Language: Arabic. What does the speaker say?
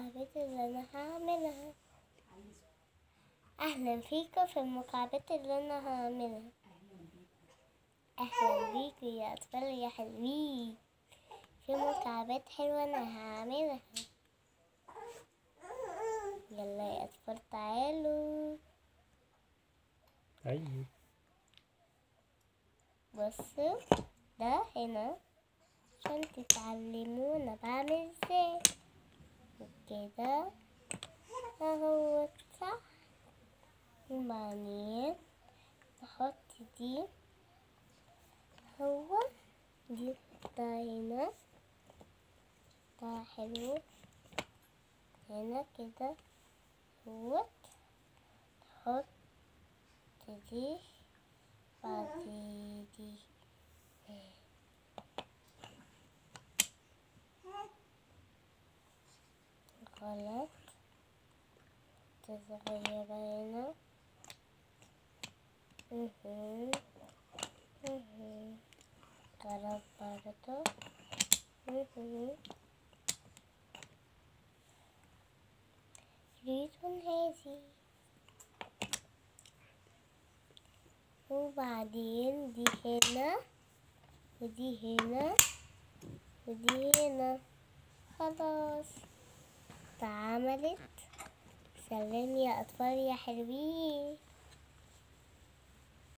المكعبات اللي أنا هعملها. أهلا فيكم في المكعبات اللي أنا هعملها. أهلا بيكم يا أطفال يا حلوين. في مكعبات حلوة أنا هعملها. يلا يا أطفال تعالوا. أيوه. بصوا ده هنا عشان تتعلموا أنا بعمل إزاي. وكده اهو صح؟ وبعدين نحط دي. هو دي نحطها هنا ده حلو. هنا كده. هو نحط دي. بعد دي. مهم. غلط برضه مهم. ريت هذه وبعدين دي هنا ودي هنا ودي هنا خلاص اتعملت. سلام يا أطفال يا حلوين.